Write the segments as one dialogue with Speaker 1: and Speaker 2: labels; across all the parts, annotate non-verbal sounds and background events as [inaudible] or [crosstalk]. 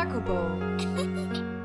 Speaker 1: Jacobo. [laughs]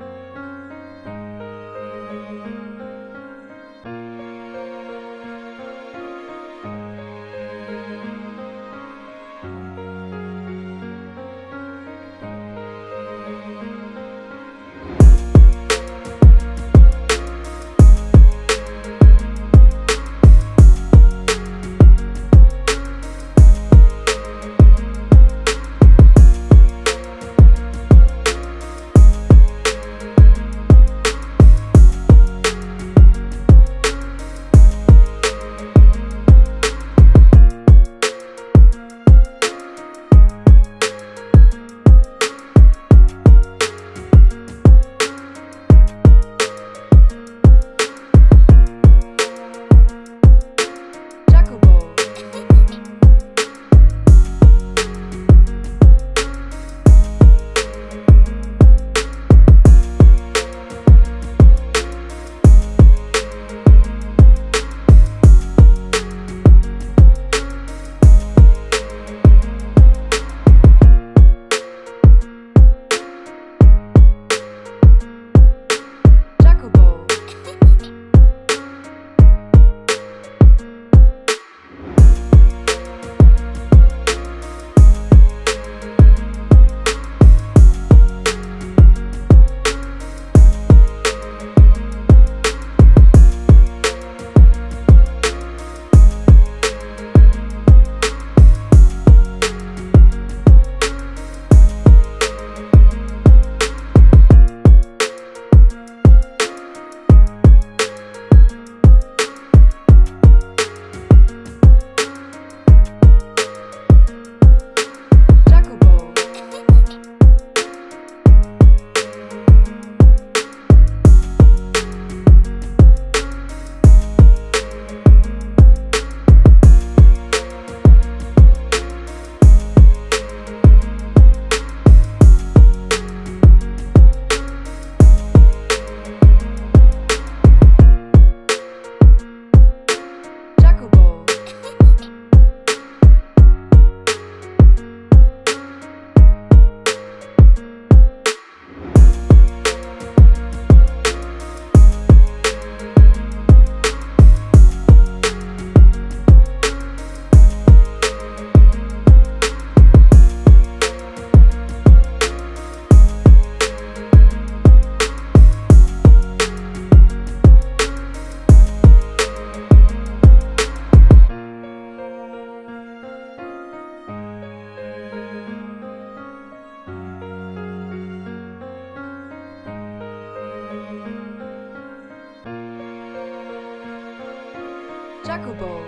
Speaker 1: Jacobo.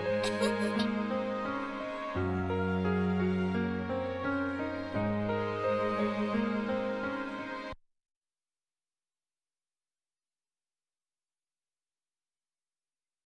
Speaker 1: [laughs]